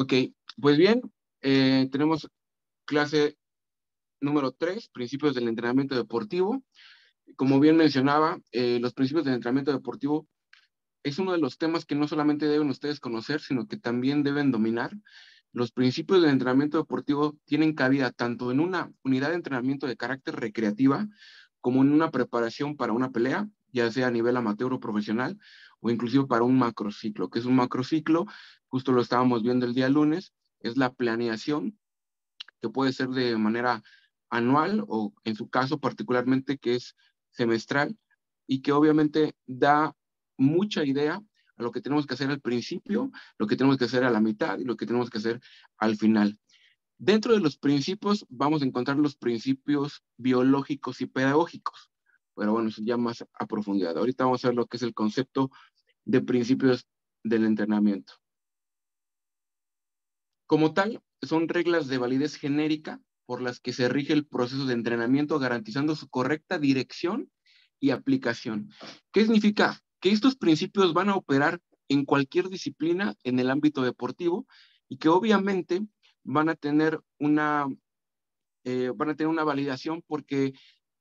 Ok, pues bien, eh, tenemos clase número 3, principios del entrenamiento deportivo. Como bien mencionaba, eh, los principios del entrenamiento deportivo es uno de los temas que no solamente deben ustedes conocer, sino que también deben dominar. Los principios del entrenamiento deportivo tienen cabida tanto en una unidad de entrenamiento de carácter recreativa como en una preparación para una pelea, ya sea a nivel amateur o profesional, o inclusive para un macrociclo. que es un macrociclo? Justo lo estábamos viendo el día lunes, es la planeación que puede ser de manera anual o en su caso particularmente que es semestral y que obviamente da mucha idea a lo que tenemos que hacer al principio, lo que tenemos que hacer a la mitad y lo que tenemos que hacer al final. Dentro de los principios vamos a encontrar los principios biológicos y pedagógicos, pero bueno, eso ya más a profundidad. Ahorita vamos a ver lo que es el concepto de principios del entrenamiento. Como tal, son reglas de validez genérica por las que se rige el proceso de entrenamiento garantizando su correcta dirección y aplicación. ¿Qué significa? Que estos principios van a operar en cualquier disciplina en el ámbito deportivo y que obviamente van a tener una, eh, van a tener una validación porque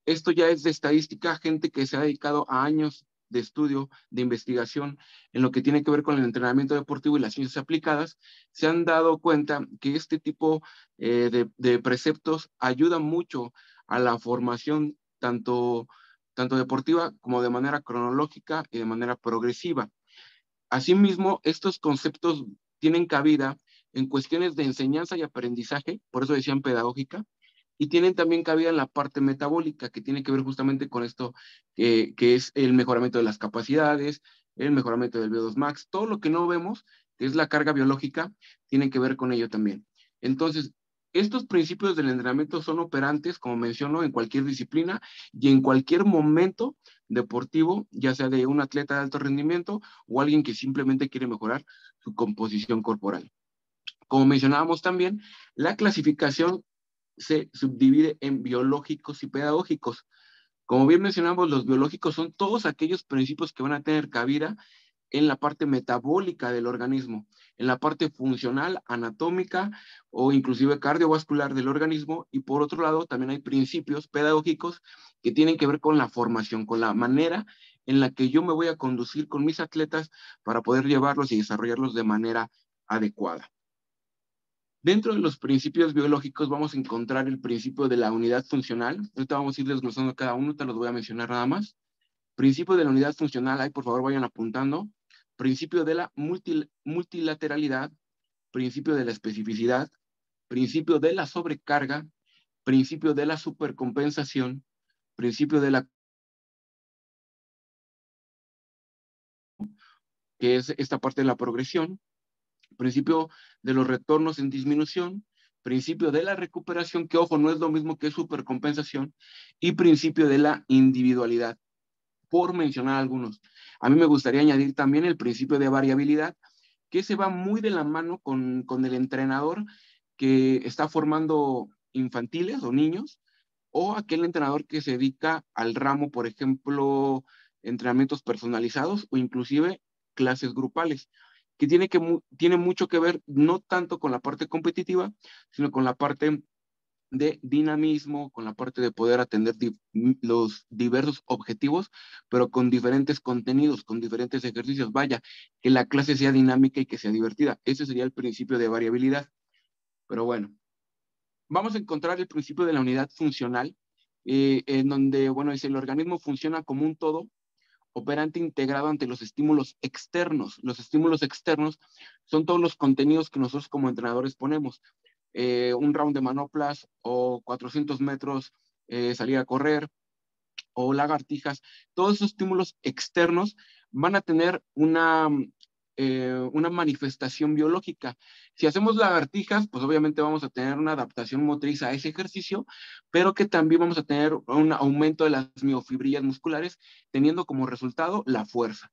esto ya es de estadística, gente que se ha dedicado a años de estudio, de investigación en lo que tiene que ver con el entrenamiento deportivo y las ciencias aplicadas, se han dado cuenta que este tipo eh, de, preceptos ayudan mucho a la formación tanto, tanto deportiva como de manera cronológica y de manera progresiva. Asimismo, estos conceptos tienen cabida en cuestiones de enseñanza y aprendizaje, por eso decían pedagógica, y tienen también cabida en la parte metabólica, que tiene que ver justamente con esto, que es el mejoramiento de las capacidades, el mejoramiento del VO2 max, todo lo que no vemos, que es la carga biológica, tiene que ver con ello también. Entonces, estos principios del entrenamiento son operantes, como menciono, en cualquier disciplina y en cualquier momento deportivo, ya sea de un atleta de alto rendimiento o alguien que simplemente quiere mejorar su composición corporal. Como mencionábamos también, la clasificación se subdivide en biológicos y pedagógicos. Como bien mencionamos, los biológicos son todos aquellos principios que van a tener cabida en la parte metabólica del organismo, en la parte funcional, anatómica o inclusive cardiovascular del organismo. Y por otro lado, también hay principios pedagógicos que tienen que ver con la formación, con la manera en la que yo me voy a conducir con mis atletas para poder llevarlos y desarrollarlos de manera adecuada. Dentro de los principios biológicos vamos a encontrar el principio de la unidad funcional. Ahorita vamos a ir desglosando cada uno, te los voy a mencionar nada más. Principio de la unidad funcional, ahí por favor vayan apuntando. Principio de la multilateralidad, principio de la especificidad, principio de la sobrecarga, principio de la supercompensación, principio de la que es esta parte de la progresión, principio de los retornos en disminución, principio de la recuperación, que ojo, no es lo mismo que supercompensación, y principio de la individualidad, por mencionar algunos. A mí me gustaría añadir también el principio de variabilidad, que se va muy de la mano con, con el entrenador que está formando infantiles o niños, o aquel entrenador que se dedica al ramo, por ejemplo, entrenamientos personalizados o inclusive clases grupales que tiene, que tiene mucho que ver no tanto con la parte competitiva, sino con la parte de dinamismo, con la parte de poder atender los diversos objetivos, pero con diferentes contenidos, con diferentes ejercicios. Vaya, que la clase sea dinámica y que sea divertida. Ese sería el principio de variabilidad. Pero bueno, vamos a encontrar el principio de la unidad funcional, eh, en donde, bueno, dice, el organismo funciona como un todo operante integrado ante los estímulos externos. Los estímulos externos son todos los contenidos que nosotros como entrenadores ponemos. Eh, un round de manoplas o 400 metros eh, salir a correr o lagartijas. Todos esos estímulos externos van a tener una eh, una manifestación biológica. Si hacemos lagartijas, pues obviamente vamos a tener una adaptación motriz a ese ejercicio, pero que también vamos a tener un aumento de las miofibrillas musculares, teniendo como resultado la fuerza.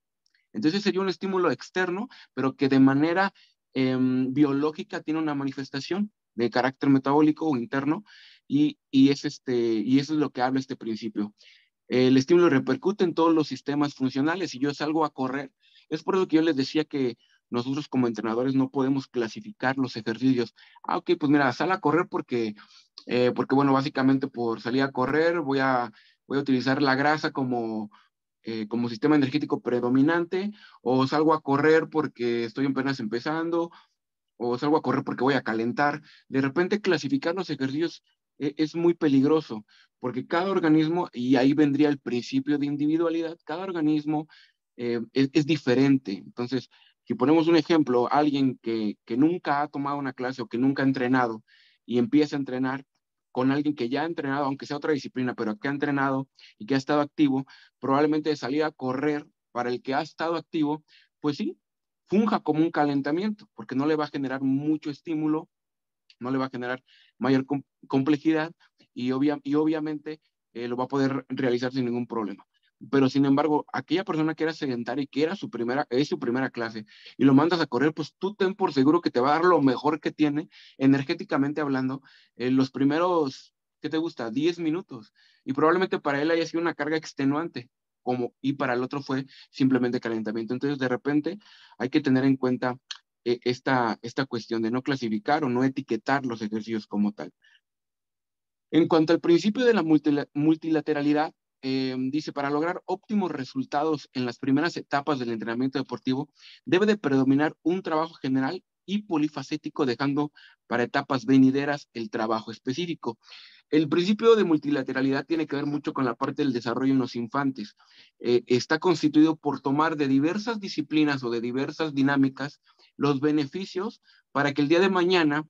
Entonces sería un estímulo externo, pero que de manera em, biológica tiene una manifestación de carácter metabólico o interno, y, y, es este, y eso es lo que habla este principio. El estímulo repercute en todos los sistemas funcionales. Si yo salgo a correr, es por eso que yo les decía que nosotros como entrenadores no podemos clasificar los ejercicios. Ah, ok, pues mira, sal a correr porque, eh, porque bueno, básicamente por salir a correr voy a, voy a utilizar la grasa como, eh, como sistema energético predominante, o salgo a correr porque estoy apenas empezando, o salgo a correr porque voy a calentar. De repente clasificar los ejercicios e, es muy peligroso, porque cada organismo, y ahí vendría el principio de individualidad, cada organismo eh, es, diferente. Entonces, si ponemos un ejemplo, alguien que, que nunca ha tomado una clase o que nunca ha entrenado y empieza a entrenar, con alguien que ya ha entrenado, aunque sea otra disciplina, pero que ha entrenado y que ha estado activo, probablemente salir a correr para el que ha estado activo, pues sí, funja como un calentamiento, porque no le va a generar mucho estímulo, no le va a generar mayor complejidad y, obvia y obviamente eh, lo va a poder realizar sin ningún problema. Pero sin embargo, aquella persona que era sedentaria y que era su primera, es su primera clase y lo mandas a correr, pues tú ten por seguro que te va a dar lo mejor que tiene, energéticamente hablando, en los primeros, ¿qué te gusta? 10 minutos. Y probablemente para él haya sido una carga extenuante, como, y para el otro fue simplemente calentamiento. Entonces, de repente, hay que tener en cuenta eh, esta, esta cuestión de no clasificar o no etiquetar los ejercicios como tal. En cuanto al principio de la multilateralidad, Em, dice, para lograr óptimos resultados en las primeras etapas del entrenamiento deportivo, debe de predominar un trabajo general y polifacético, dejando para etapas venideras el trabajo específico. El principio de multilateralidad tiene que ver mucho con la parte del desarrollo en los infantes. Eh, está constituido por tomar de diversas disciplinas o de diversas dinámicas los beneficios para que el día de mañana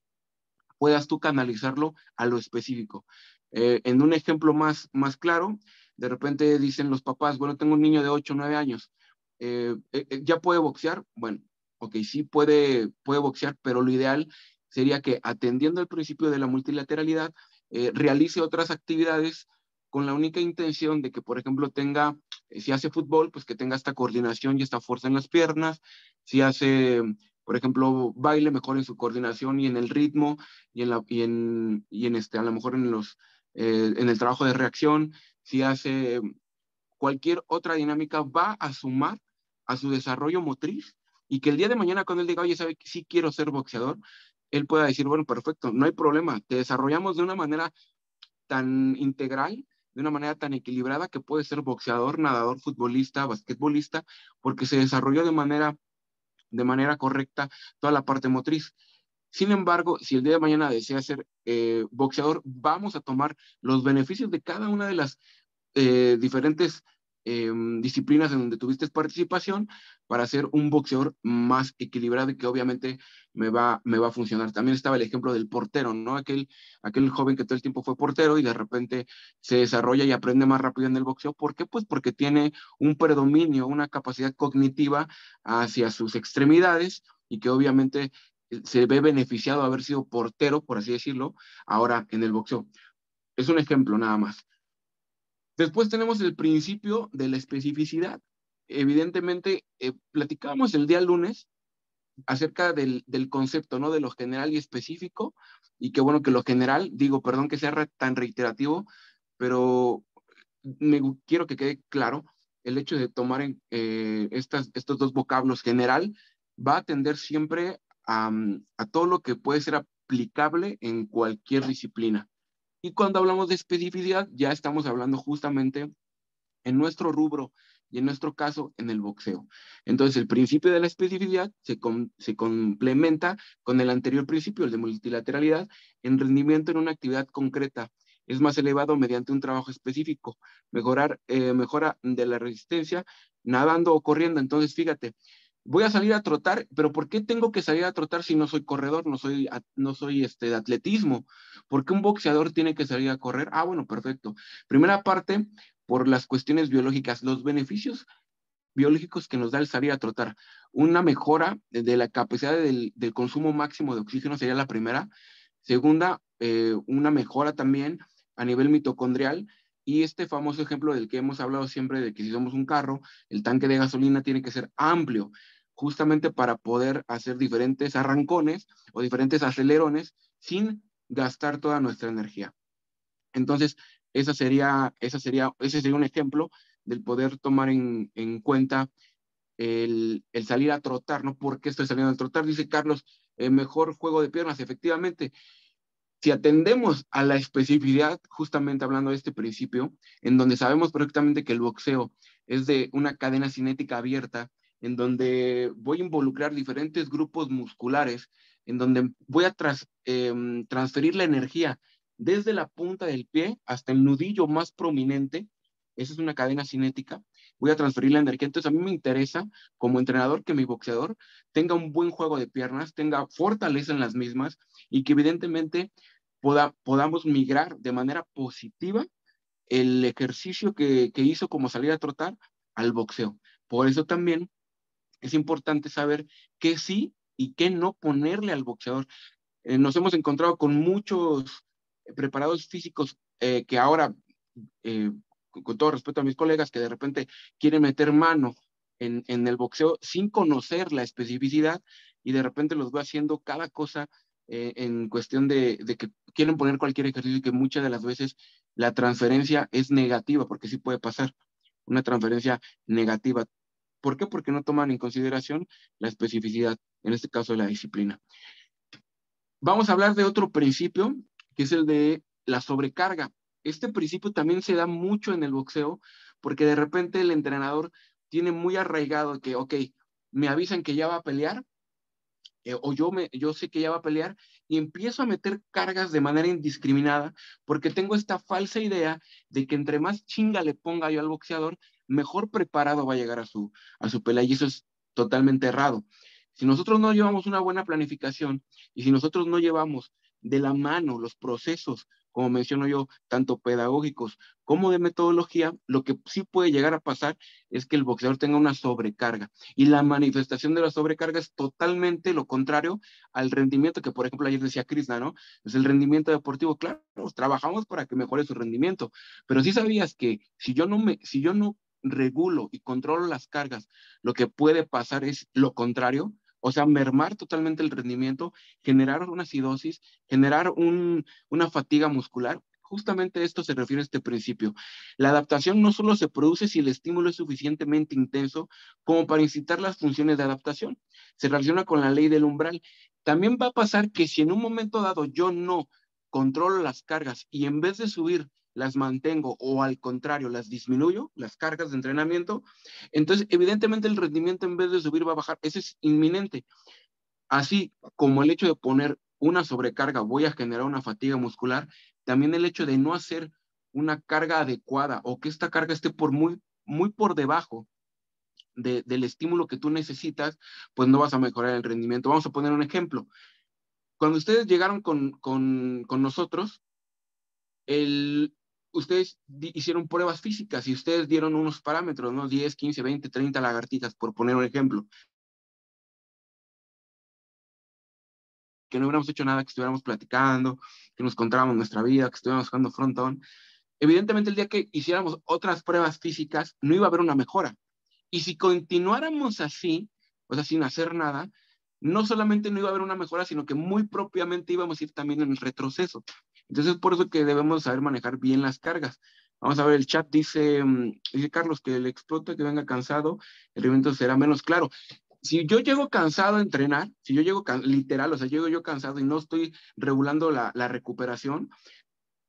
puedas tú canalizarlo a lo específico. Eh, en un ejemplo más, más claro, de repente dicen los papás, bueno, tengo un niño de 8 o 9 años, eh, eh, eh, ¿ya puede boxear? Bueno, ok, sí puede, puede boxear, pero lo ideal sería que atendiendo el principio de la multilateralidad, realice otras actividades con la única intención de que, por ejemplo, tenga, si hace fútbol, pues que tenga esta coordinación y esta fuerza en las piernas, si hace, por ejemplo, baile, mejor en su coordinación y en el ritmo y en, la, y en, y en este, a lo mejor en los, en el trabajo de reacción, si hace cualquier otra dinámica, va a sumar a su desarrollo motriz y que el día de mañana cuando él diga, oye, sabe que sí quiero ser boxeador, él pueda decir, bueno, perfecto, no hay problema, te desarrollamos de una manera tan integral, de una manera tan equilibrada que puede ser boxeador, nadador, futbolista, basquetbolista, porque se desarrolló de manera, de manera correcta toda la parte motriz. Sin embargo, si el día de mañana desea ser eh, boxeador, vamos a tomar los beneficios de cada una de las eh, diferentes em, disciplinas en donde tuviste participación para ser un boxeador más equilibrado y que obviamente me va, me va a funcionar. También estaba el ejemplo del portero, ¿no? Aquel, aquel joven que todo el tiempo fue portero y de repente se desarrolla y aprende más rápido en el boxeo. ¿Por qué? Pues porque tiene un predominio, una capacidad cognitiva hacia sus extremidades y que obviamente se ve beneficiado de haber sido portero, por así decirlo, ahora en el boxeo. Es un ejemplo nada más. Después tenemos el principio de la especificidad. Evidentemente, eh, platicábamos el día lunes acerca del, del, concepto, ¿no? De lo general y específico, y qué bueno que lo general, digo, perdón que sea tan reiterativo, pero me quiero que quede claro el hecho de tomar en, eh, estas, estos dos vocablos general va a tender siempre a, todo lo que puede ser aplicable en cualquier disciplina. Y cuando hablamos de especificidad, ya estamos hablando justamente en nuestro rubro y en nuestro caso en el boxeo. Entonces, el principio de la especificidad se, se complementa con el anterior principio, el de multilateralidad, en rendimiento en una actividad concreta. Es más elevado mediante un trabajo específico, mejorar, eh, mejora de la resistencia nadando o corriendo. Entonces, fíjate, voy a salir a trotar, pero ¿por qué tengo que salir a trotar si no soy corredor, no soy, no soy este, de atletismo? ¿Por qué un boxeador tiene que salir a correr? Ah, bueno, perfecto. Primera parte, por las cuestiones biológicas, los beneficios biológicos que nos da el salir a trotar. Una mejora de la capacidad del, consumo máximo de oxígeno sería la primera. Segunda, eh, una mejora también a nivel mitocondrial y este famoso ejemplo del que hemos hablado siempre, de que si somos un carro, el tanque de gasolina tiene que ser amplio justamente para poder hacer diferentes arrancones o diferentes acelerones sin gastar toda nuestra energía. Entonces, esa sería, esa sería, ese sería un ejemplo del poder tomar en, en cuenta el, salir a trotar, ¿no? ¿Por qué estoy saliendo a trotar? Dice Carlos, el mejor juego de piernas, efectivamente. Si atendemos a la especificidad, justamente hablando de este principio, en donde sabemos perfectamente que el boxeo es de una cadena cinética abierta, en donde voy a involucrar diferentes grupos musculares, en donde voy a em, transferir la energía desde la punta del pie hasta el nudillo más prominente. Esa es una cadena cinética voy a transferir la energía. Entonces, a mí me interesa como entrenador que mi boxeador tenga un buen juego de piernas, tenga fortaleza en las mismas y que evidentemente podamos migrar de manera positiva el ejercicio que, hizo como salir a trotar al boxeo. Por eso también es importante saber qué sí y qué no ponerle al boxeador. Eh, nos hemos encontrado con muchos preparados físicos eh, que ahora eh, con todo respeto a mis colegas que de repente quieren meter mano en, el boxeo sin conocer la especificidad y de repente los va haciendo cada cosa eh, en cuestión de, de, que quieren poner cualquier ejercicio y que muchas de las veces la transferencia es negativa, porque sí puede pasar una transferencia negativa. ¿Por qué? Porque no toman en consideración la especificidad, en este caso de la disciplina. Vamos a hablar de otro principio, que es el de la sobrecarga este principio también se da mucho en el boxeo, porque de repente el entrenador tiene muy arraigado que, ok, me avisan que ya va a pelear, eh, o yo, me, yo sé que ya va a pelear, y empiezo a meter cargas de manera indiscriminada, porque tengo esta falsa idea de que entre más chinga le ponga yo al boxeador, mejor preparado va a llegar a su, a su pelea, y eso es totalmente errado. Si nosotros no llevamos una buena planificación y si nosotros no llevamos de la mano los procesos como menciono yo, tanto pedagógicos como de metodología, lo que sí puede llegar a pasar es que el boxeador tenga una sobrecarga. Y la manifestación de la sobrecarga es totalmente lo contrario al rendimiento que, por ejemplo, ayer decía Krishna, ¿no? Es el rendimiento deportivo, claro, trabajamos para que mejore su rendimiento, pero sí sabías que si yo no me, si yo no regulo y controlo las cargas, lo que puede pasar es lo contrario, o sea, mermar totalmente el rendimiento, generar una acidosis, generar una fatiga muscular. Justamente esto se refiere a este principio. La adaptación no solo se produce si el estímulo es suficientemente intenso como para incitar las funciones de adaptación, se relaciona con la ley del umbral. También va a pasar que si en un momento dado yo no controlo las cargas y en vez de subir las mantengo o al contrario, las disminuyo, las cargas de entrenamiento, entonces evidentemente el rendimiento en vez de subir va a bajar. Ese es inminente. Así como el hecho de poner una sobrecarga voy a generar una fatiga muscular, también el hecho de no hacer una carga adecuada o que esta carga esté por muy, muy por debajo del estímulo que tú necesitas, pues no vas a mejorar el rendimiento. Vamos a poner un ejemplo. Cuando ustedes llegaron con, con, con nosotros, el, ustedes hicieron pruebas físicas y ustedes dieron unos parámetros, ¿no? 10, 15, 20, 30 lagartijas, por poner un ejemplo. Que no hubiéramos hecho nada, que estuviéramos platicando, que nos contáramos nuestra vida, que estuviéramos jugando frontón. Evidentemente, el día que hiciéramos otras pruebas físicas, no iba a haber una mejora. Y si continuáramos así, o sea, sin hacer nada, no solamente no iba a haber una mejora, sino que muy propiamente íbamos a ir también en el retroceso. Entonces, por eso que debemos saber manejar bien las cargas. Vamos a ver, el chat dice, mm, dice Carlos que el explote que venga cansado, el rendimiento será menos claro. Si yo llego cansado a entrenar, si yo llego literal, o sea, llego yo cansado y no estoy regulando la, la recuperación,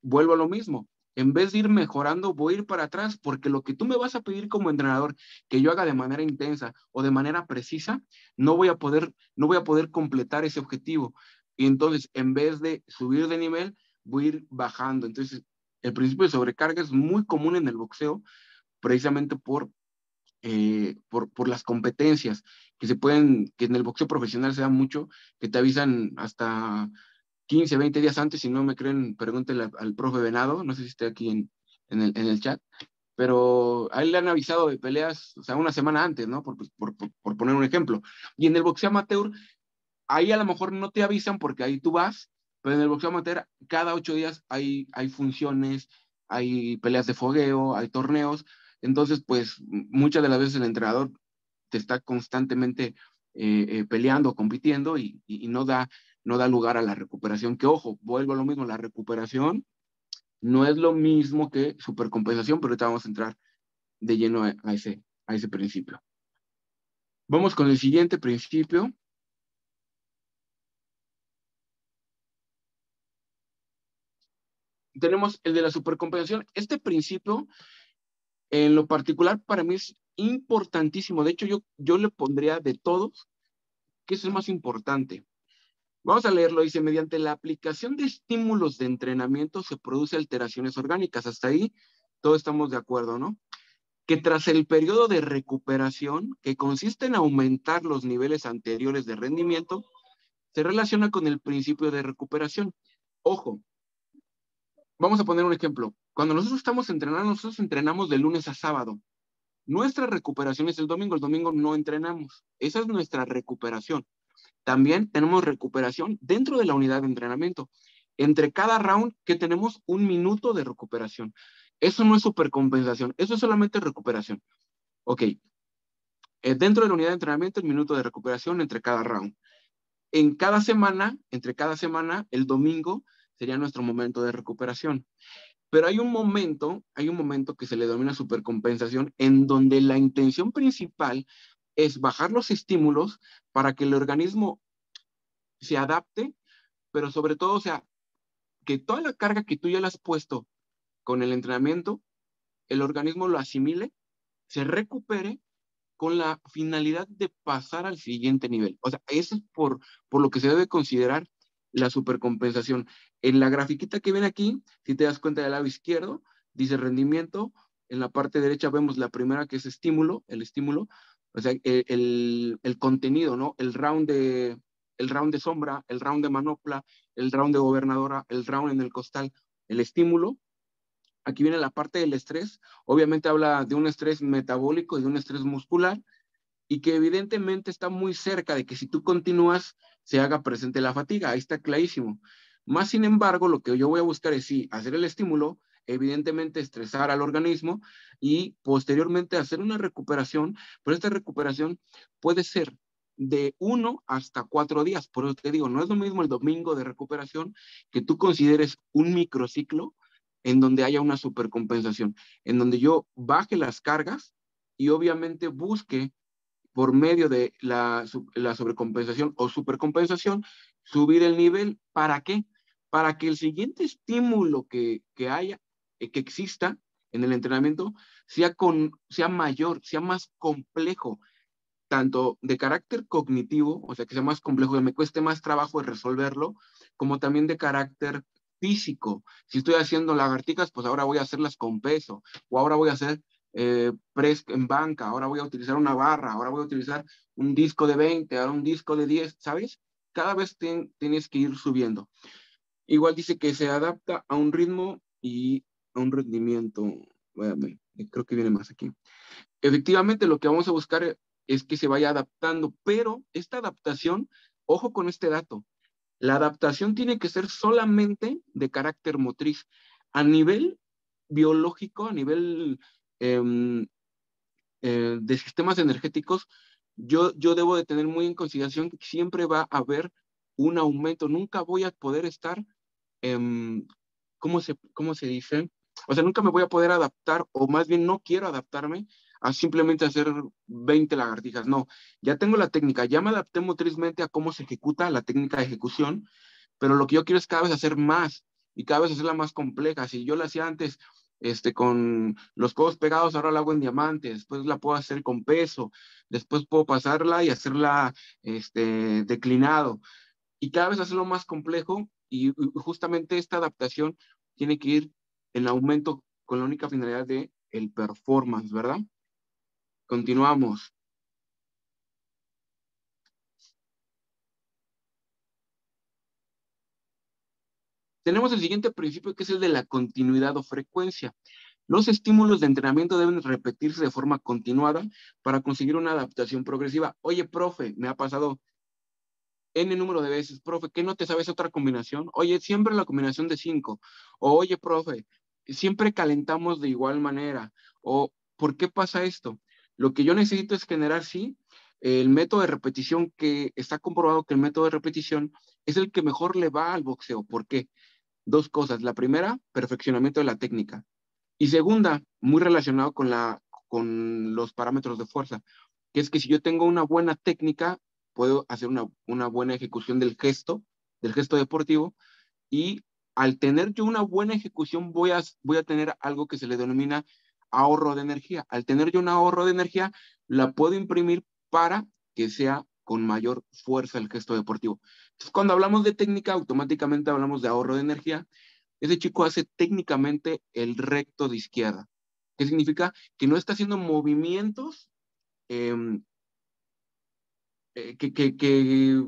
vuelvo a lo mismo. En vez de ir mejorando, voy a ir para atrás, porque lo que tú me vas a pedir como entrenador que yo haga de manera intensa o de manera precisa, no voy a poder, no voy a poder completar ese objetivo. Y entonces, en vez de subir de nivel, voy a ir bajando. Entonces, el principio de sobrecarga es muy común en el boxeo, precisamente por, eh, por, por, las competencias que se pueden, que en el boxeo profesional se da mucho, que te avisan hasta 15, 20 días antes, si no me creen, pregúntenle al, profe Venado, no sé si está aquí en, en, el, chat, pero a le han avisado de peleas, o sea, una semana antes, ¿no? Por, por, por, poner un ejemplo. Y en el boxeo amateur, ahí a lo mejor no te avisan porque ahí tú vas pero en el boxeo amateur, cada ocho días hay, hay funciones, hay peleas de fogueo, hay torneos. Entonces, pues muchas de las veces el entrenador te está constantemente eh, eh, peleando, compitiendo y, no, da, no da lugar a la recuperación. Que ojo, vuelvo a lo mismo, la recuperación no es lo mismo que supercompensación, pero ahorita vamos a entrar de lleno a ese, a ese principio. Vamos con el siguiente principio. Tenemos el de la supercompensación. Este principio, en lo particular, para mí es importantísimo. De hecho, yo, yo le pondría de todos, que es el más importante. Vamos a leerlo. Dice, mediante la aplicación de estímulos de entrenamiento se produce alteraciones orgánicas. Hasta ahí todos estamos de acuerdo, ¿no? Que tras el periodo de recuperación, que consiste en aumentar los niveles anteriores de rendimiento, se relaciona con el principio de recuperación. Ojo, vamos a poner un ejemplo. Cuando nosotros estamos entrenando, nosotros entrenamos de lunes a sábado. Nuestra recuperación es el domingo, el domingo no entrenamos. Esa es nuestra recuperación. También tenemos recuperación dentro de la unidad de entrenamiento. Entre cada round que tenemos un minuto de recuperación. Eso no es supercompensación, eso es solamente recuperación. Ok. Eh, dentro de la unidad de entrenamiento, el minuto de recuperación entre cada round. En cada semana, entre cada semana, el domingo sería nuestro momento de recuperación. Pero hay un momento, hay un momento que se le denomina supercompensación, en donde la intención principal es bajar los estímulos para que el organismo se adapte, pero sobre todo, o sea, que toda la carga que tú ya le has puesto con el entrenamiento, el organismo lo asimile, se recupere con la finalidad de pasar al siguiente nivel. O sea, eso es por, por lo que se debe considerar la supercompensación. En la grafiquita que viene aquí, si te das cuenta del lado izquierdo, dice rendimiento, en la parte derecha vemos la primera que es estímulo, el estímulo, o sea, el, el, contenido, ¿no? El round, de, el round de sombra, el round de manopla, el round de gobernadora, el round en el costal, el estímulo. Aquí viene la parte del estrés. Obviamente habla de un estrés metabólico y de un estrés muscular y que evidentemente está muy cerca de que si tú continúas se haga presente la fatiga. Ahí está clarísimo. Más sin embargo, lo que yo voy a buscar es sí, hacer el estímulo, evidentemente estresar al organismo y posteriormente hacer una recuperación, pero esta recuperación puede ser de uno hasta cuatro días. Por eso te digo, no es lo mismo el domingo de recuperación que tú consideres un microciclo en donde haya una supercompensación, en donde yo baje las cargas y obviamente busque por medio de la, la sobrecompensación o supercompensación subir el nivel. ¿Para qué? Para que el siguiente estímulo que, que haya eh, que exista en el entrenamiento sea, con, sea mayor, sea más complejo, tanto de carácter cognitivo, o sea, que sea más complejo, que me cueste más trabajo resolverlo, como también de carácter físico. Si estoy haciendo lagartijas, pues ahora voy a hacerlas con peso, o ahora voy a hacer eh, press en banca, ahora voy a utilizar una barra, ahora voy a utilizar un disco de 20, ahora un disco de 10, ¿sabes? Cada vez tienes que ir subiendo. Igual dice que se adapta a un ritmo y un rendimiento, creo que viene más aquí. Efectivamente, lo que vamos a buscar es que se vaya adaptando, pero esta adaptación, ojo con este dato, la adaptación tiene que ser solamente de carácter motriz. A nivel biológico, a nivel em, eh, de sistemas energéticos, yo, yo debo de tener muy en consideración que siempre va a haber un aumento. Nunca voy a poder estar, eh, ¿cómo, se, ¿cómo se dice? O sea, nunca me voy a poder adaptar, o más bien no quiero adaptarme a simplemente hacer 20 lagartijas. No, ya tengo la técnica, ya me adapté motrizmente a cómo se ejecuta la técnica de ejecución, pero lo que yo quiero es cada vez hacer más y cada vez hacerla más compleja. Si yo la hacía antes este, con los codos pegados, ahora la hago en diamante, después la puedo hacer con peso, después puedo pasarla y hacerla este, declinado. Y cada vez hacerlo más complejo y justamente esta adaptación tiene que ir el aumento con la única finalidad de el performance, ¿verdad? Continuamos. Tenemos el siguiente principio que es el de la continuidad o frecuencia. Los estímulos de entrenamiento deben repetirse de forma continuada para conseguir una adaptación progresiva. Oye, profe, me ha pasado N número de veces, profe, ¿qué no te sabes otra combinación? Oye, siempre la combinación de cinco. oye, profe, siempre calentamos de igual manera. O, ¿por qué pasa esto? Lo que yo necesito es generar, sí, el método de repetición que está comprobado que el método de repetición es el que mejor le va al boxeo. ¿Por qué? Dos cosas. La primera, perfeccionamiento de la técnica. Y segunda, muy relacionado con, la, con los parámetros de fuerza, que es que si yo tengo una buena técnica, puedo hacer una, una buena ejecución del gesto, del gesto deportivo, y al tener yo una buena ejecución voy a, voy a tener algo que se le denomina ahorro de energía. Al tener yo un ahorro de energía, la puedo imprimir para que sea con mayor fuerza el gesto deportivo. Entonces, cuando hablamos de técnica, automáticamente hablamos de ahorro de energía. Ese chico hace técnicamente el recto de izquierda. ¿Qué significa? Que no está haciendo movimientos em, eh, que, que,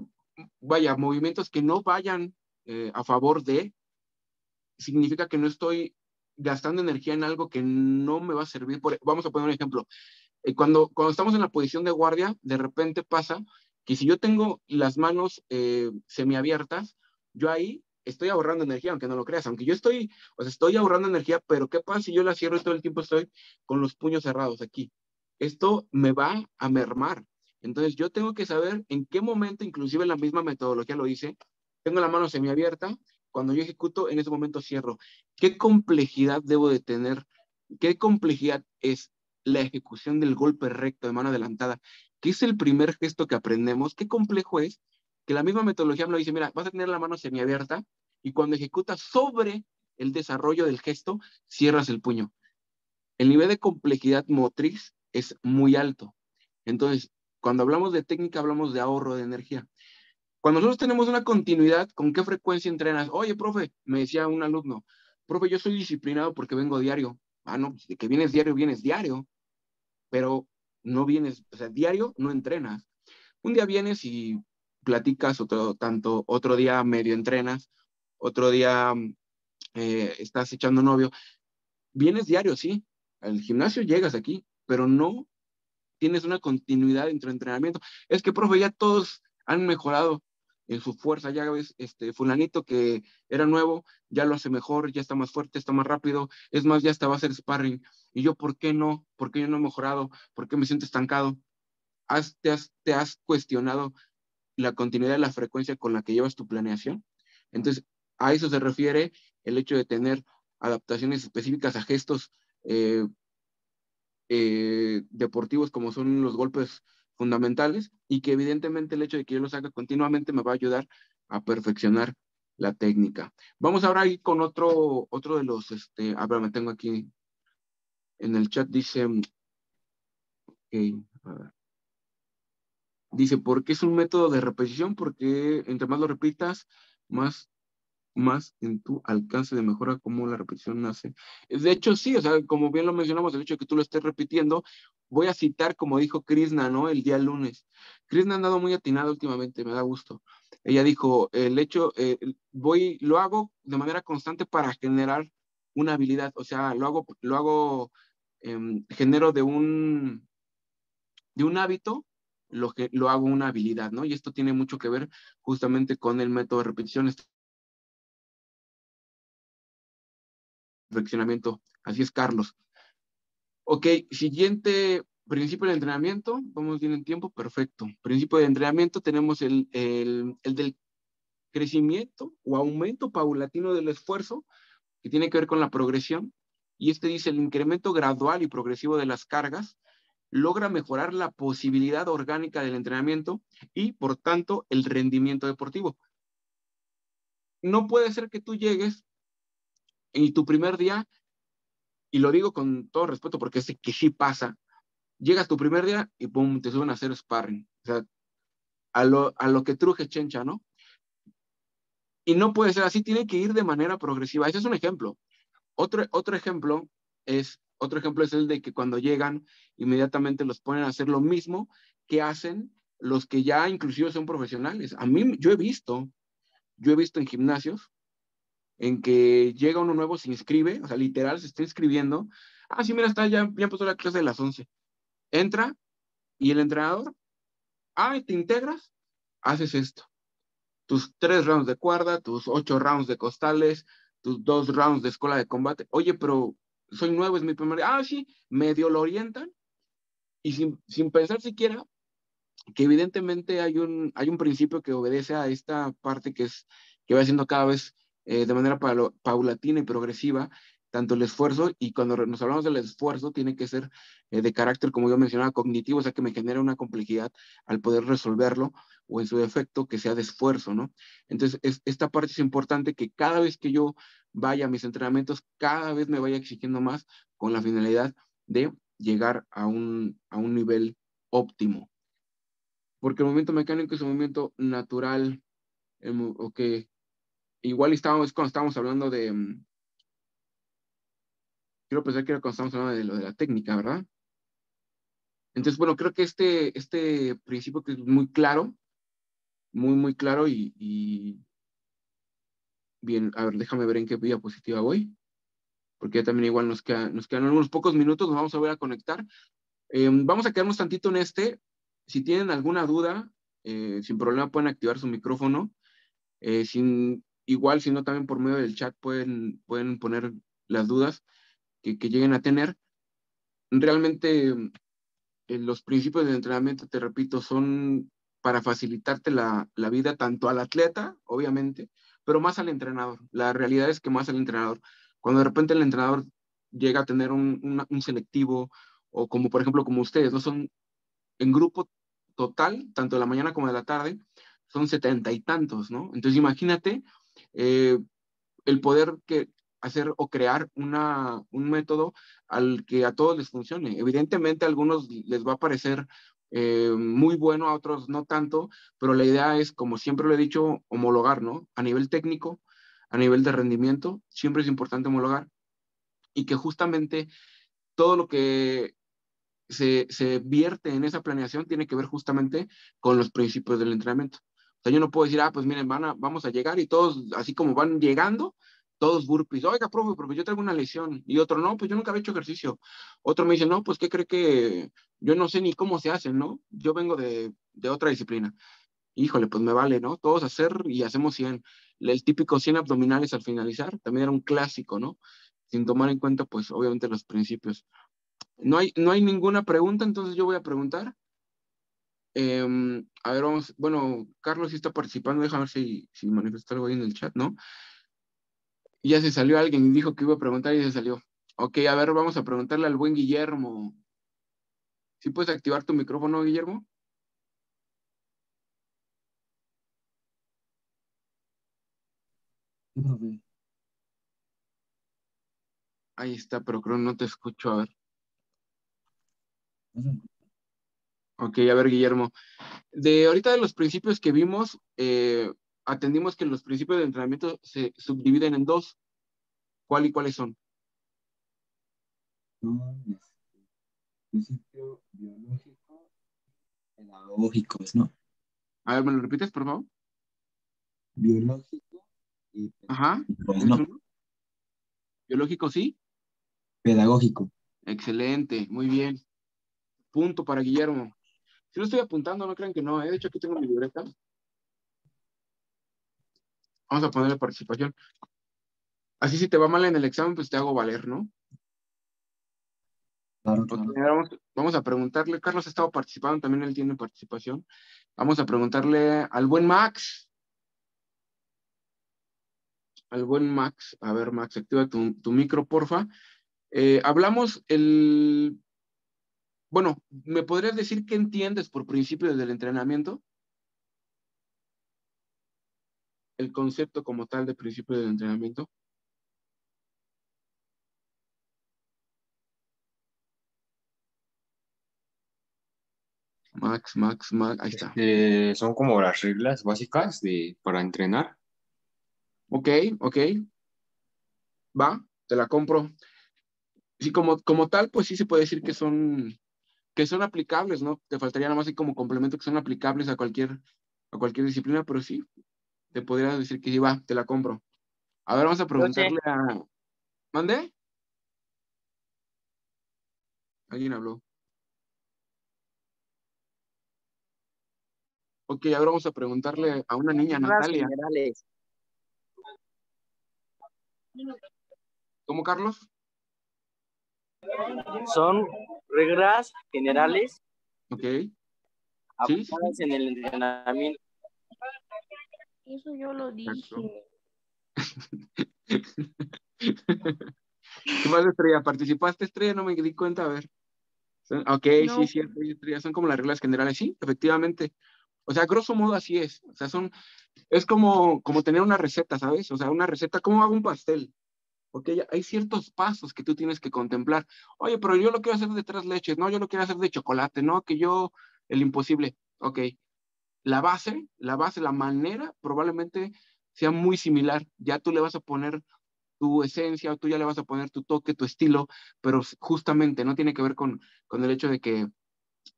vaya, movimientos que no vayan eh, a favor de, significa que no estoy gastando energía en algo que no me va a servir. vamos a poner un ejemplo. Eh, cuando, cuando estamos en la posición de guardia, de repente pasa que si yo tengo las manos eh, semiabiertas, yo ahí estoy ahorrando energía, aunque no lo creas, aunque yo estoy, o sea, estoy ahorrando energía, pero ¿qué pasa si yo la cierro y todo el tiempo estoy con los puños cerrados aquí? Esto me va a mermar. Entonces yo tengo que saber en qué momento, inclusive la misma metodología lo dice, tengo la mano semiabierta, cuando yo ejecuto, en ese momento cierro. ¿Qué complejidad debo de tener? ¿Qué complejidad es la ejecución del golpe recto de mano adelantada? ¿Qué es el primer gesto que aprendemos? ¿Qué complejo es? Que la misma metodología me lo dice, mira, vas a tener la mano semiabierta y cuando ejecutas sobre el desarrollo del gesto, cierras el puño. El nivel de complejidad motriz es muy alto. Entonces, cuando hablamos de técnica, hablamos de ahorro de energía. Cuando nosotros tenemos una continuidad, ¿con qué frecuencia entrenas? Oye, profe, me decía un alumno, profe, yo soy disciplinado porque vengo diario. Ah, no, pues, de que vienes diario, vienes diario, pero no vienes, o sea, diario no entrenas. Un día vienes y platicas, otro tanto, otro día medio entrenas, otro día eh, estás echando novio. Vienes diario, sí, al gimnasio llegas aquí, pero no tienes una continuidad entre entrenamiento. Es que, profe, ya todos han mejorado en su fuerza. Ya ves, este fulanito que era nuevo, ya lo hace mejor, ya está más fuerte, está más rápido. Es más, ya hasta va a hacer sparring. Y yo, ¿por qué no? ¿Por qué yo no he mejorado? ¿Por qué me siento estancado? ¿Has, te, has, ¿Te has cuestionado la continuidad de la frecuencia con la que llevas tu planeación? Entonces, a eso se refiere el hecho de tener adaptaciones específicas a gestos eh, eh, deportivos como son los golpes fundamentales y que evidentemente el hecho de que yo los haga continuamente me va a ayudar a perfeccionar la técnica. Vamos ahora a ir con otro, otro de los, este, a ver, me tengo aquí en el chat, dice, okay, dice, ¿por qué es un método de repetición? Porque entre más lo repitas, más más en tu alcance de mejora como la repetición nace. De hecho, sí, o sea, como bien lo mencionamos, el hecho de que tú lo estés repitiendo, voy a citar como dijo Krishna, ¿no? El día lunes. Krishna ha andado muy atinado últimamente, me da gusto. Ella dijo, el hecho, eh, voy, lo hago de manera constante para generar una habilidad, o sea, lo hago, lo hago, em, genero de un, de un hábito, lo, que, lo hago una habilidad, ¿no? Y esto tiene mucho que ver justamente con el método de repetición perfeccionamiento. Así es, Carlos. Ok, siguiente principio de entrenamiento. Vamos bien en tiempo, perfecto. Principio de entrenamiento tenemos el, el, el del crecimiento o aumento paulatino del esfuerzo, que tiene que ver con la progresión. Y este dice, el incremento gradual y progresivo de las cargas logra mejorar la posibilidad orgánica del entrenamiento y, por tanto, el rendimiento deportivo. No puede ser que tú llegues y tu primer día, y lo digo con todo respeto porque sé que sí pasa, llegas tu primer día y pum, te suben a hacer sparring. O sea, a lo, a lo que truje chencha, ¿no? Y no puede ser así, tiene que ir de manera progresiva. Ese es un ejemplo. Otro, otro ejemplo es, otro ejemplo es el de que cuando llegan, inmediatamente los ponen a hacer lo mismo que hacen los que ya inclusive son profesionales. A mí, yo he visto, yo he visto en gimnasios en que llega uno nuevo, se inscribe, o sea, literal, se está inscribiendo. Ah, sí, mira, está, ya, ya empezó la clase de las 11. Entra y el entrenador, ah, te integras, haces esto. Tus tres rounds de cuerda, tus ocho rounds de costales, tus dos rounds de escuela de combate. Oye, pero soy nuevo, es mi primer. Ah, sí, medio lo orientan y sin, sin pensar siquiera que evidentemente hay un, hay un principio que obedece a esta parte que es que va siendo cada vez eh, de manera paulatina y progresiva, tanto el esfuerzo y cuando nos hablamos del esfuerzo tiene que ser eh, de carácter, como yo mencionaba, cognitivo, o sea, que me genere una complejidad al poder resolverlo o en su defecto que sea de esfuerzo, ¿no? Entonces, esta parte es importante que cada vez que yo vaya a mis entrenamientos, cada vez me vaya exigiendo más con la finalidad de llegar a un, a un nivel óptimo. Porque el movimiento mecánico es un movimiento natural, o que igual estábamos cuando estábamos hablando de, mm, quiero pensar que era cuando estábamos hablando de lo de la técnica, ¿verdad? Entonces, bueno, creo que este, este principio que es muy claro, muy, muy claro y, bien, a ver, déjame ver en qué diapositiva voy, porque también igual nos, nos quedan unos pocos minutos, nos vamos a ver a conectar. Em, vamos a quedarnos tantito en este. Si tienen alguna duda, eh, sin problema pueden activar su micrófono. Eh, sin, igual, si no, también por medio del chat pueden, pueden poner las dudas que, lleguen a tener. Realmente eh, los principios del entrenamiento, te repito, son para facilitarte la, vida tanto al atleta, obviamente, pero más al entrenador. La realidad es que más al entrenador. Cuando de repente el entrenador llega a tener un, un selectivo o como por ejemplo como ustedes, ¿no? Son en grupo total, tanto de la mañana como de la tarde, son setenta y tantos, ¿no? Entonces imagínate eh, el poder que, hacer o crear una, un método al que a todos les funcione. Evidentemente a algunos les va a parecer eh, muy bueno, a otros no tanto, pero la idea es, como siempre lo he dicho, homologar, ¿no? A nivel técnico, a nivel de rendimiento, siempre es importante homologar y que justamente todo lo que se, se vierte en esa planeación tiene que ver justamente con los principios del entrenamiento. O sea, yo no puedo decir, ah, pues miren, van a, vamos a llegar y todos, así como van llegando, todos burpees, oiga, profe, profe, yo tengo una lesión. Y otro, no, pues yo nunca había hecho ejercicio. Otro me dice, no, pues ¿qué cree que yo no sé ni cómo se hacen, ¿no? Yo vengo de, de otra disciplina. Híjole, pues me vale, ¿no? Todos hacer y hacemos 100. El típico 100 abdominales al finalizar, también era un clásico, ¿no? Sin tomar en cuenta, pues, obviamente los principios. No hay, no hay ninguna pregunta, entonces yo voy a preguntar. Em, a ver, vamos, bueno, Carlos sí está participando, déjame ver si, si manifiesta algo ahí en el chat, ¿no? Ya se salió alguien y dijo que iba a preguntar y se salió. Ok, a ver, vamos a preguntarle al buen Guillermo. ¿Sí puedes activar tu micrófono, Guillermo? Ahí está, pero creo no te escucho. A ver. Ok, a ver, Guillermo. De ahorita de los principios que vimos, eh, atendimos que los principios de entrenamiento se subdividen en dos. ¿Cuál y cuáles son? Principio biológico pedagógicos, ¿no? A ver, ¿me lo repites, por favor? Biológico y Ajá. Biológico, sí. Pedagógico. Excelente, muy bien. Punto para Guillermo. Si lo estoy apuntando, no crean que no, ¿eh? de hecho aquí tengo mi libreta. Vamos a ponerle participación. Así si te va mal en el examen, pues te hago valer, ¿no? Claro, vamos, a preguntarle, Carlos ha estado participando, también él tiene participación. Vamos a preguntarle al buen Max. Al buen Max. A ver, Max, activa tu, tu micro, porfa. Eh, hablamos el... Bueno, ¿me podrías decir qué entiendes por principio del entrenamiento? El concepto como tal de principio del entrenamiento? Max, Max, Max, ahí está. Este, son como las reglas básicas de, para entrenar. Ok, ok. Va, te la compro. Sí, como, como tal, pues sí se puede decir que son, que son aplicables, ¿no? Te faltaría nada más así como complemento que son aplicables a cualquier, a cualquier disciplina, pero sí, te podría decir que sí, va, te la compro. A ver, vamos a preguntarle a... ¿Mande? Alguien habló. Ok, ahora vamos a preguntarle a una niña, Natalia. Generales. ¿Cómo, Carlos? Son reglas generales. Ok. ¿Sí? en el entrenamiento eso yo lo dije. ¿Qué más, Estrella? ¿Participaste, Estrella? No me di cuenta, a ver. Ok, No. sí, cierto, Estrella. Son como las reglas generales, sí, efectivamente. O sea, grosso modo así es. O sea, son, es como, como tener una receta, ¿sabes? O sea, una receta, ¿cómo hago un pastel? Ya hay ciertos pasos que tú tienes que contemplar. Oye, pero yo lo quiero hacer de tres leches, no, yo lo quiero hacer de chocolate, no, que yo, el imposible. Ok, la base, la base, la manera probablemente sea muy similar. Ya tú le vas a poner tu esencia, tú ya le vas a poner tu toque, tu estilo, pero justamente no tiene que ver con, con el hecho de que,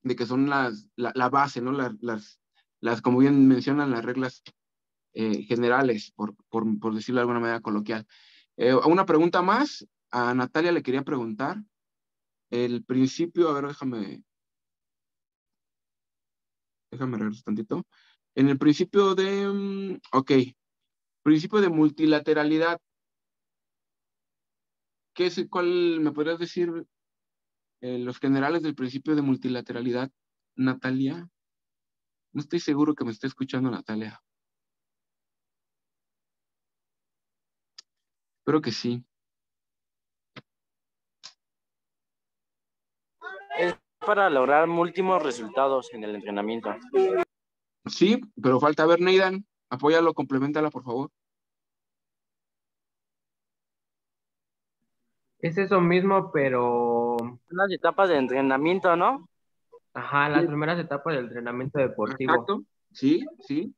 de que son las, la, base, ¿no? Las, las, las, como bien mencionan, las reglas eh, generales, por, por, por decirlo de alguna manera coloquial. Eh, una pregunta más, a Natalia le quería preguntar, el principio, a ver, déjame, déjame regresar tantito. En el principio de, mm, ok, principio de multilateralidad, ¿qué es, cuál me podrías decir eh, los generales del principio de multilateralidad, Natalia? No estoy seguro que me esté escuchando Natalia. Espero que sí. Para lograr múltiples resultados en el entrenamiento. Sí, pero falta ver, Neidan. Apóyalo, complementala, por favor. Es eso mismo, pero las etapas de entrenamiento, ¿no? ajá, las Sí. primeras etapas del entrenamiento deportivo. Exacto. Sí, sí.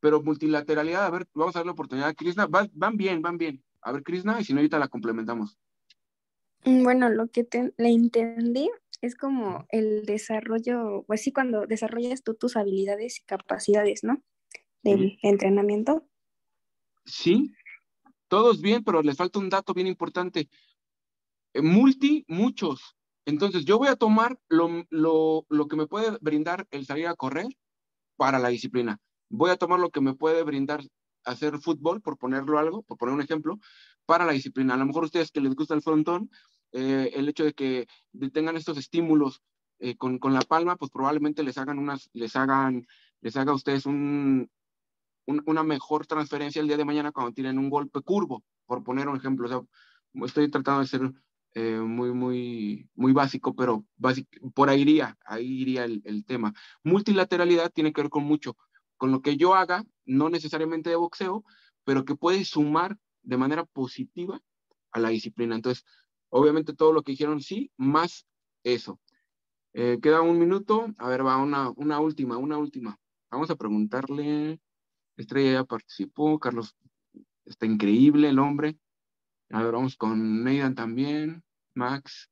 Pero multilateralidad, a ver, vamos a dar la oportunidad a Krishna. Va- van bien, van bien. A ver, Krishna, y si no, ahorita la complementamos. Mm, Bueno, lo que te- le entendí es como el desarrollo, pues sí, cuando desarrollas tú tus habilidades y capacidades, ¿no? Del entrenamiento. Sí, todos bien, pero les falta un dato bien importante. Eh, multi, muchos. Entonces, yo voy a tomar lo, lo, lo que me puede brindar el salir a correr para la disciplina. Voy a tomar lo que me puede brindar hacer fútbol, por ponerlo algo, por poner un ejemplo, para la disciplina. A lo mejor ustedes que les gusta el frontón, eh, el hecho de que tengan estos estímulos eh, con, con la palma, pues probablemente les hagan unas, les hagan, les haga a ustedes un, un- una mejor transferencia el día de mañana cuando tienen un golpe curvo, por poner un ejemplo. O sea, estoy tratando de ser eh, muy, muy, muy básico, pero por ahí iría, ahí iría el, el tema. Multilateralidad tiene que ver con mucho, con lo que yo haga, no necesariamente de boxeo, pero que puede sumar de manera positiva a la disciplina. Entonces, obviamente todo lo que dijeron sí, más eso. Eh, queda un minuto. A ver, va una, una última, una última. Vamos a preguntarle. Estrella ya participó. Carlos está increíble el hombre. A ver, vamos con Neidan también. Max.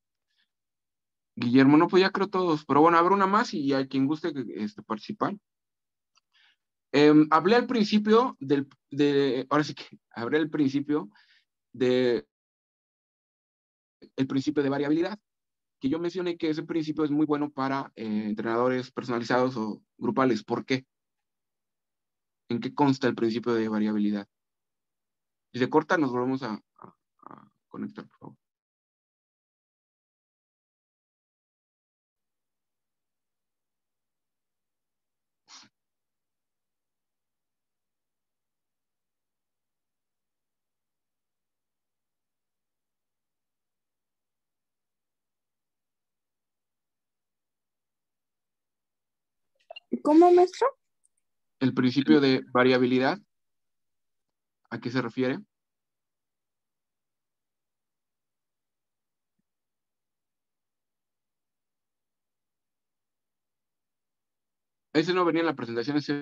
Guillermo, no, pues ya creo todos. Pero bueno, ver una más y a quien guste este, participar. Em, hablé al principio del, de, ahora sí que hablé al principio de el principio de variabilidad, que yo mencioné que ese principio es muy bueno para eh, entrenadores personalizados o grupales. ¿Por qué? ¿En qué consta el principio de variabilidad? Si se corta, nos volvemos a, a- a conectar, por favor. ¿Cómo, maestro? El principio de variabilidad, ¿a qué se refiere? Ese no venía en la presentación, ese